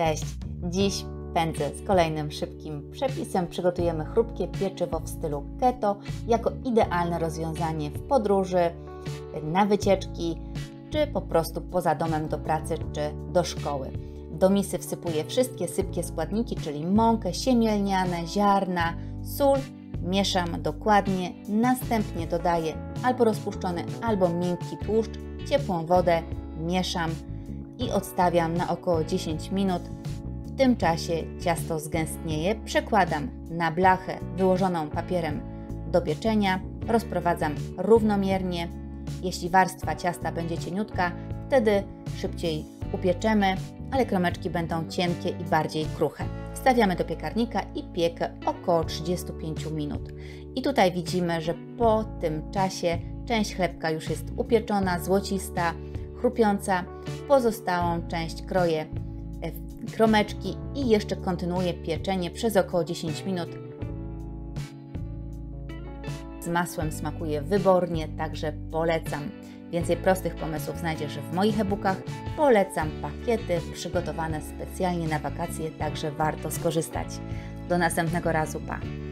Cześć! Dziś pędzę z kolejnym szybkim przepisem. Przygotujemy chrupkie pieczywo w stylu keto jako idealne rozwiązanie w podróży, na wycieczki, czy po prostu poza domem do pracy czy do szkoły. Do misy wsypuję wszystkie sypkie składniki, czyli mąkę, siemielniane, ziarna, sól. Mieszam dokładnie, następnie dodaję albo rozpuszczony, albo miękki tłuszcz, ciepłą wodę, mieszam i odstawiam na około 10 minut. W tym czasie ciasto zgęstnieje, przekładam na blachę wyłożoną papierem do pieczenia, rozprowadzam równomiernie. Jeśli warstwa ciasta będzie cieniutka, wtedy szybciej upieczemy, ale kromeczki będą cienkie i bardziej kruche. Wstawiamy do piekarnika i piekę około 35 minut. I tutaj widzimy, że po tym czasie część chlebka już jest upieczona, złocista, chrupiąca. Pozostałą część kroję w kromeczki i jeszcze kontynuuję pieczenie przez około 10 minut. Z masłem smakuje wybornie, także polecam. Więcej prostych pomysłów znajdziesz w moich e-bookach. Polecam pakiety przygotowane specjalnie na wakacje, także warto skorzystać. Do następnego razu, pa!